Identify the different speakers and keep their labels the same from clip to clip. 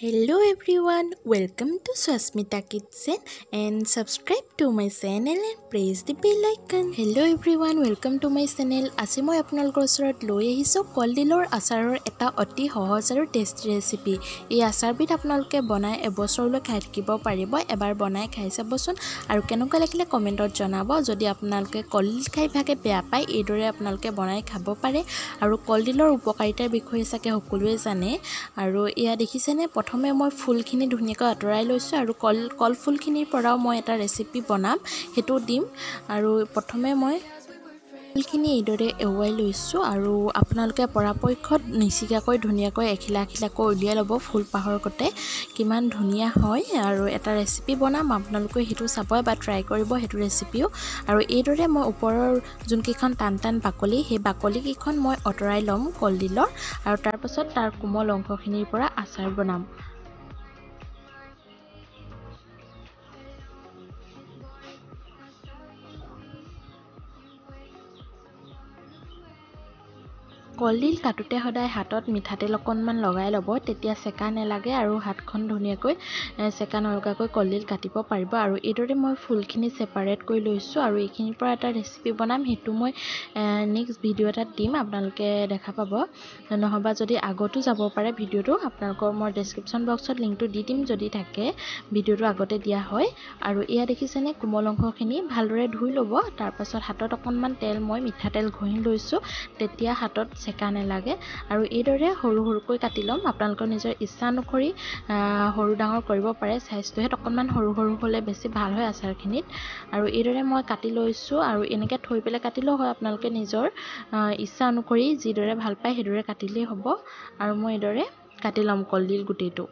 Speaker 1: Hello everyone, welcome to Swasmita Kitchen and subscribe to my channel and press the bell icon. Hello everyone, welcome to my channel. মই আপোনালোকৰ ওচৰত লৈ আহিছোঁ কলডিলৰ আচাৰৰ এটা অতি সহজ আৰু টেষ্টি ৰেচিপি এই আচাৰবিধ আপোনালোকে বনাই এবছৰলৈ খাই থাকিব পাৰিব এবাৰ বনাই খাই চাবচোন আৰু কেনেকুৱা লাগিলে কমেণ্টত জনাব যদি আপোনালোকে কলডিল খাই ভাগে বেয়া পায় এইদৰে আপোনালোকে বনাই খাব পাৰে আৰু কলডিলৰ উপকাৰিতাৰ বিষয়ে চাগে সকলোৱে জানে আৰু এয়া দেখিছেনে প্ৰথমে মই ফুলখিনি ধুনীয়াকৈ আঁতৰাই লৈছোঁ আৰু কল কলফুলখিনিৰ পৰাও মই এটা ৰেচিপি বনাম সেইটো দিম। আৰু প্ৰথমে মই ফুলখিনি এইদৰে এৰুৱাই লৈছোঁ আৰু আপোনালোকে পৰাপক্ষত নিচিকাকৈ ধুনীয়াকৈ এখিলা এখিলাকৈ উলিয়াই ল'ব ফুলপাহৰ গতে। কিমান ধুনীয়া হয় আৰু এটা ৰেচিপি বনাম আপোনালোকে সেইটো চাব বা ট্ৰাই কৰিব সেইটো ৰেচিপিও আৰু এইদৰে মই ওপৰৰ যোনকেইখন টান টান বাকলি সেই বাকলিকেইখন মই আঁতৰাই ল'ম কলডিলৰ আৰু তাৰপাছত তাৰ কোমল অংশখিনিৰ পৰা আচাৰ বনাম। কলডিল কাটোতে সদায় হাতত মিঠাতেল অকণমান লগাই ল'ব তেতিয়া চেকা নেলাগে আৰু হাতখন ধুনীয়াকৈ চেকা নলগাকৈ কলডিল কাটিব পাৰিব। আৰু এইদৰে মই ফুলখিনি ছেপাৰেট কৰি লৈছোঁ আৰু এইখিনিৰ পৰা এটা ৰেচিপি বনাম সেইটো মই নেক্সট ভিডিঅ' এটাত দিম আপোনালোকে দেখা পাব। নহ'বা যদি আগতো যাব পাৰে ভিডিঅ'টো আপোনালোকৰ মই ডেছক্ৰিপশ্যন বক্সত লিংকটো দি দিম যদি থাকে ভিডিঅ'টো আগতে দিয়া হয়। আৰু এয়া দেখিছেনে কোমল অংশখিনি ভালদৰে ধুই ল'ব তাৰপাছত হাতত অকণমান তেল মই মিঠাতেল ঘঁহি লৈছোঁ। তেতিয়া হাতত চেকা নেলাগে আৰু এইদৰে সৰু সৰুকৈ কাটি ল'ম। আপোনালোকৰ নিজৰ ইচ্ছা অনুসৰি সৰু ডাঙৰ কৰিব পাৰে। চাইজটোহেঁত অকণমান সৰু সৰু হ'লে বেছি ভাল হয় আচাৰখিনিত। আৰু এইদৰে মই কাটি লৈছোঁ আৰু এনেকৈ থৈ পেলাই কাটিলেও হয় আপোনালোকে নিজৰ ইচ্ছা অনুসৰি। যিদৰে ভাল পায় সেইদৰে কাটিলেই হ'ব। আৰু মই এইদৰে কাটি ল'ম কলডিল গোটেইটো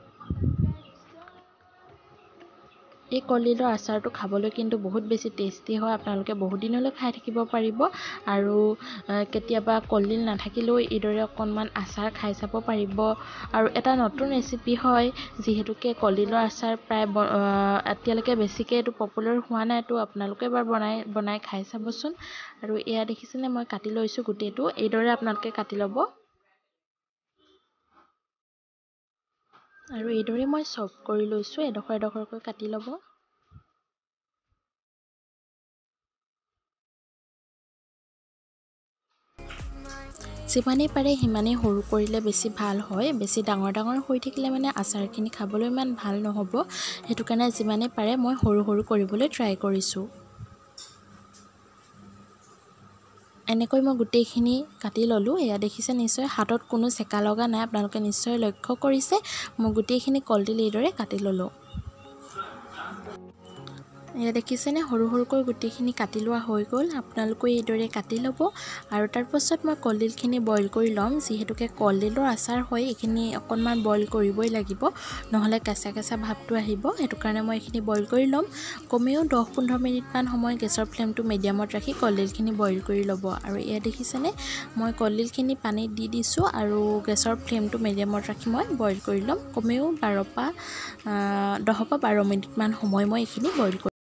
Speaker 1: এই কলডিলৰ আচাৰটো খাবলৈ কিন্তু বহুত বেছি টেষ্টি হয়। আপোনালোকে বহুত দিনলৈ খাই থাকিব পাৰিব আৰু কেতিয়াবা কলডিল নাথাকিলেও এইদৰে অকণমান আচাৰ খাই চাব পাৰিব। আৰু এটা নতুন ৰেচিপি হয় যিহেতুকে কলডিলৰ আচাৰ প্ৰায় এতিয়ালৈকে বেছিকৈ এইটো পপুলাৰ হোৱা নাইতো আপোনালোকে এবাৰ বনাই বনাই খাই চাবচোন। আৰু এয়া দেখিছেনে মই কাটি লৈছোঁ গোটেইটো। এইদৰে আপোনালোকে কাটি ল'ব। আৰু এইদৰে মই চপ কৰি লৈছোঁ এডোখৰ এডোখৰকৈ কাটি ল'ব। যিমানেই পাৰে সিমানেই সৰু কৰিলে বেছি ভাল হয়। বেছি ডাঙৰ ডাঙৰ হৈ থাকিলে মানে আচাৰখিনি খাবলৈ ইমান ভাল নহ'ব। সেইটো কাৰণে যিমানেই পাৰে মই সৰু সৰু কৰিবলৈ ট্ৰাই কৰিছোঁ। এনেকৈ মই গোটেইখিনি কাটি ল'লোঁ। এয়া দেখিছে নিশ্চয় হাতত কোনো চেকা লগা নাই। আপোনালোকে নিশ্চয় লক্ষ্য কৰিছে। মই গোটেইখিনি কলডিল এইদৰে কাটি ল'লোঁ। এয়া দেখিছেনে? সৰু সৰুকৈ গোটেইখিনি কাটি লোৱা হৈ গ'ল। আপোনালোকে এইদৰে কাটি ল'ব। আৰু তাৰপাছত মই কলডিলখিনি বইল কৰি ল'ম। যিহেতুকে কলডিলৰ আচাৰ হয় এইখিনি অকণমান বইল কৰিবই লাগিব। নহ'লে কেঁচা কেঁচা ভাৱটো আহিব। সেইটো কাৰণে মই এইখিনি বইল কৰি ল'ম। কমেও দহ পোন্ধৰ মিনিটমান সময় গেছৰ ফ্লেমটো মিডিয়ামত ৰাখি কলডিলখিনি বইল কৰি ল'ব। আৰু এয়া দেখিছেনে? মই কলডিলখিনি পানীত দি দিছোঁ আৰু গেছৰ ফ্লেমটো মিডিয়ামত ৰাখি মই বইল কৰি ল'ম। কমেও বাৰৰ পৰা দহৰ পৰা বাৰ মিনিটমান সময় মই এইখিনি বইল কৰি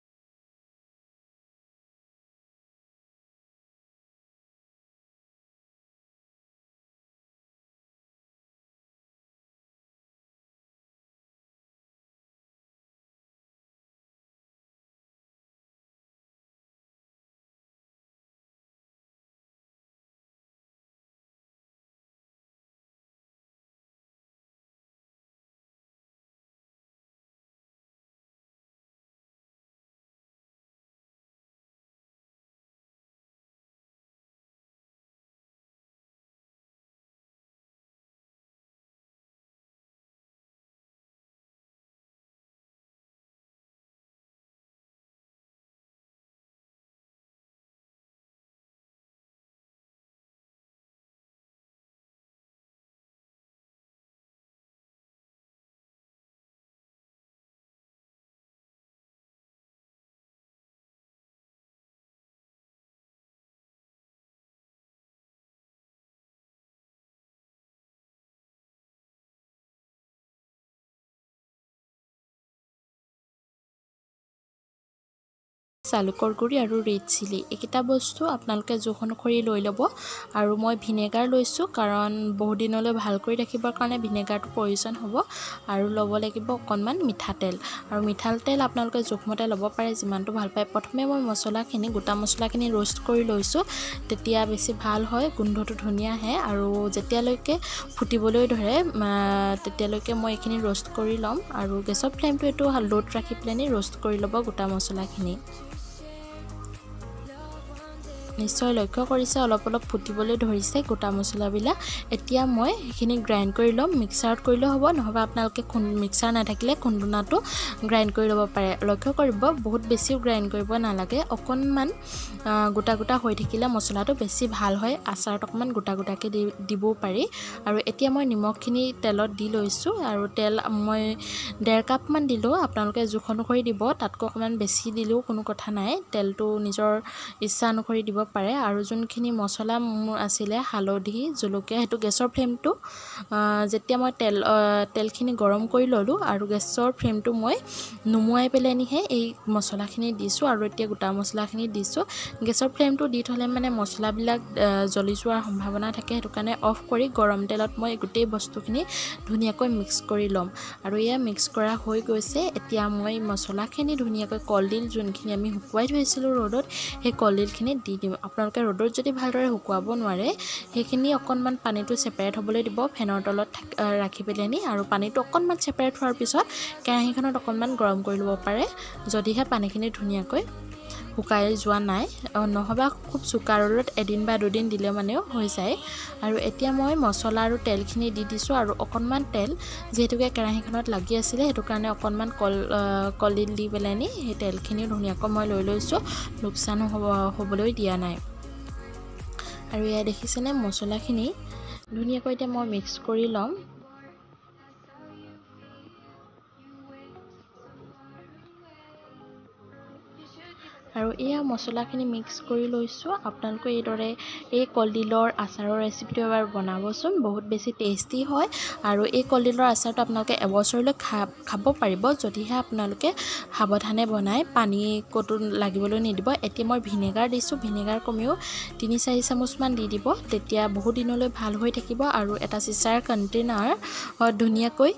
Speaker 1: জালুকৰ গুড়ি আৰু ৰেড চিলি। এইকেইটা বস্তু আপোনালোকে জোখ অনুসৰি লৈ ল'ব আৰু মই ভিনেগাৰ লৈছোঁ কাৰণ বহুত দিনলৈ ভাল কৰি ৰাখিবৰ কাৰণে ভিনেগাৰটো প্ৰয়োজন হ'ব আৰু ল'ব লাগিব অকণমান মিঠাতেল আৰু মিঠাতেল আপোনালোকে জোখমতে ল'ব পাৰে যিমানটো ভাল পায়। প্ৰথমে মই মছলাখিনি গোটা মছলাখিনি ৰ'ষ্ট কৰি লৈছোঁ। তেতিয়া বেছি ভাল হয় গোন্ধটো ধুনীয়া আহে আৰু যেতিয়ালৈকে ফুটিবলৈ ধৰে তেতিয়ালৈকে মই এইখিনি ৰ'ষ্ট কৰি ল'ম। আৰু গেছৰ ফ্লেমটো এইটো ল'ত ৰাখি পেলাই ৰ'ষ্ট কৰি ল'ব গোটা মছলাখিনি। নিশ্চয় লক্ষ্য কৰিছে অলপ অলপ ফুটিবলৈ ধৰিছে গোটা মছলাবিলাক। এতিয়া মই সেইখিনি গ্ৰাইণ্ড কৰি ল'ম মিক্সাৰত কৰিলেও হ'ব নহ'বা আপোনালোকে খুন মিক্সাৰ নাথাকিলে খুন্দুনাটো গ্ৰাইণ্ড কৰি ল'ব পাৰে। লক্ষ্য কৰিব বহুত বেছিও গ্ৰাইণ্ড কৰিব নালাগে অকণমান গোটা গোটা হৈ থাকিলে মছলাটো বেছি ভাল হয় আচাৰত অকণমান গোটা গোটাকৈ দি দিবও পাৰি। আৰু এতিয়া মই নিমখখিনি তেলত দি লৈছোঁ আৰু তেল মই ডেৰ কাপমান দিলোঁ আপোনালোকে জোখ অনুসৰি দিব তাতকৈ অকণমান বেছি দিলেও কোনো কথা নাই তেলটো নিজৰ ইচ্ছা অনুসৰি দিব পাৰে আৰু যোনখিনি মছলা মোৰ আছিলে হালধি জলকীয়া সেইটো গেছৰ ফ্লেমটো যেতিয়া মই তেল তেলখিনি গৰম কৰি ল'লোঁ আৰু গেছৰ ফ্লেমটো মই নুমুৱাই পেলাইনিহে এই মছলাখিনি দিছোঁ আৰু এতিয়া গোটা মছলাখিনি দিছোঁ। গেছৰ ফ্লেমটো দি থ'লে মানে মছলাবিলাক জ্বলি যোৱাৰ সম্ভাৱনা থাকে সেইটো কাৰণে অফ কৰি গৰম তেলত মই গোটেই বস্তুখিনি ধুনীয়াকৈ মিক্স কৰি ল'ম। আৰু এয়া মিক্স কৰা হৈ গৈছে এতিয়া মই মছলাখিনি ধুনীয়াকৈ কলডিল যোনখিনি আমি শুকুৱাই থৈছিলোঁ ৰ'দত সেই কলডিলখিনি দি দিম। আপোনালোকে ৰ'দত যদি ভালদৰে শুকুৱাব নোৱাৰে সেইখিনি অকণমান পানীটো ছেপাৰেট হ'বলৈ দিব ফেনৰ তলত ৰাখি পেলাইনি আৰু পানীটো অকণমান ছেপাৰেট হোৱাৰ পিছত কেৰাহীখনত অকণমান গৰম কৰি ল'ব পাৰে যদিহে পানীখিনি ধুনীয়াকৈ শুকাই যোৱা নাই। নহ'বা খুব চোকা ৰ'দত এদিন বা দুদিন দিলে মানেও হৈ যায়। আৰু এতিয়া মই মছলা আৰু তেলখিনি দি দিছোঁ আৰু অকণমান তেল যিহেতুকে কেৰাহীখনত লাগি আছিলে সেইটো কাৰণে অকণমান কল কলডিল দি পেলাইনি সেই তেলখিনিও ধুনীয়াকৈ মই লৈ লৈছোঁ। লোকচান হ'ব হ'বলৈ দিয়া নাই। আৰু এয়া দেখিছেনে মছলাখিনি? ধুনীয়াকৈ এতিয়া মই মিক্স কৰি ল'ম। আৰু এয়া মছলাখিনি মিক্স কৰি লৈছোঁ। আপোনালোকে এইদৰে এই কলডিলৰ আচাৰৰ ৰেচিপিটো এবাৰ বনাবচোন বহুত বেছি টেষ্টি হয়। আৰু এই কলডিলৰ আচাৰটো আপোনালোকে এবছৰলৈ খা খাব পাৰিব যদিহে আপোনালোকে সাৱধানে বনায় পানী ক'তো লাগিবলৈ নিদিব। এতিয়া মই ভিনেগাৰ দিছোঁ ভিনেগাৰ কমেও তিনি চাৰি চামুচমান দি দিব। তেতিয়া বহুত দিনলৈ ভাল হৈ থাকিব আৰু এটা চিচাৰ কণ্টেইনাৰ ধুনীয়াকৈ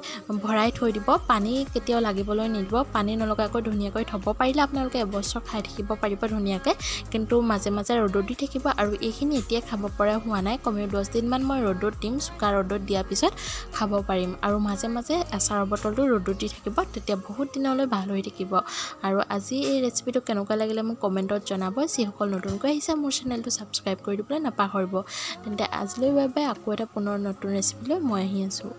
Speaker 1: ভৰাই থৈ দিব। পানী কেতিয়াও লাগিবলৈ নিদিব পানী নলগাকৈ ধুনীয়াকৈ থ'ব পাৰিলে আপোনালোকে এবছৰ খাই থাকিব। থাকিব পাৰিব ধুনীয়াকৈ। কিন্তু মাজে মাজে ৰ'দত দি থাকিব আৰু এইখিনি এতিয়া খাব পৰা হোৱা নাই। কমেও দহ দিনমান মই ৰ'দত দিম চোকা ৰ'দত দিয়াৰ পিছত খাব পাৰিম। আৰু মাজে মাজে আচাৰৰ বটলটো ৰ'দত দি থাকিব তেতিয়া বহুত দিনলৈ ভাল হৈ থাকিব। আৰু আজি এই ৰেচিপিটো কেনেকুৱা লাগিলে মোক কমেণ্টত জনাব। যিসকল নতুনকৈ আহিছে মোৰ চেনেলটো ছাবস্ক্ৰাইব কৰি দিবলৈ নাপাহৰিব। তেন্তে আজিলৈ বাবে আকৌ এটা পুনৰ নতুন ৰেচিপি লৈ মই আহি আছোঁ।